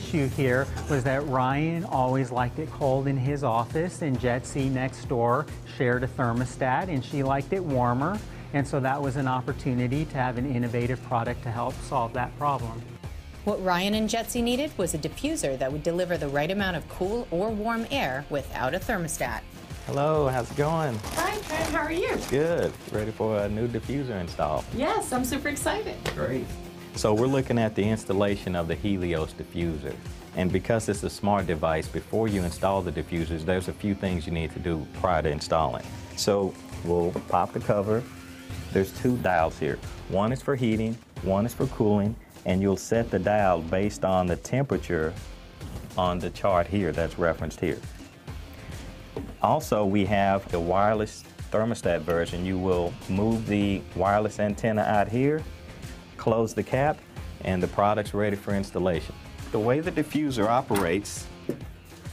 issue here was that Ryan always liked it cold in his office, and Jetsy next door shared a thermostat, and she liked it warmer. And so that was an opportunity to have an innovative product to help solve that problem. What Ryan and Jetsy needed was a diffuser that would deliver the right amount of cool or warm air without a thermostat. Hello, how's it going? Hi, Fred. How are you? Good. Ready for a new diffuser install? Yes, I'm super excited. Great. So we're looking at the installation of the Helios diffuser. And because it's a smart device, before you install the diffusers, there's a few things you need to do prior to installing. So we'll pop the cover. There's two dials here. One is for heating, one is for cooling, and you'll set the dial based on the temperature on the chart here that's referenced here. Also, we have the wireless thermostat version. You will move the wireless antenna out here, close the cap, and the product's ready for installation. The way the diffuser operates,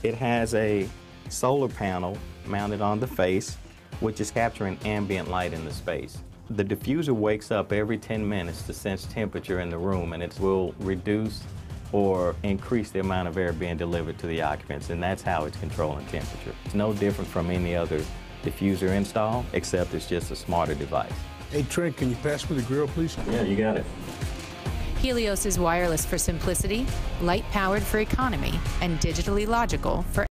it has a solar panel mounted on the face, which is capturing ambient light in the space. The diffuser wakes up every 10 minutes to sense temperature in the room, and it will reduce or increase the amount of air being delivered to the occupants, and that's how it's controlling temperature. It's no different from any other diffuser install, except it's just a smarter device. Hey, Trent, can you pass me the grille, please? Yeah, you got it. Helios is wireless for simplicity, light powered for economy, and digitally logical for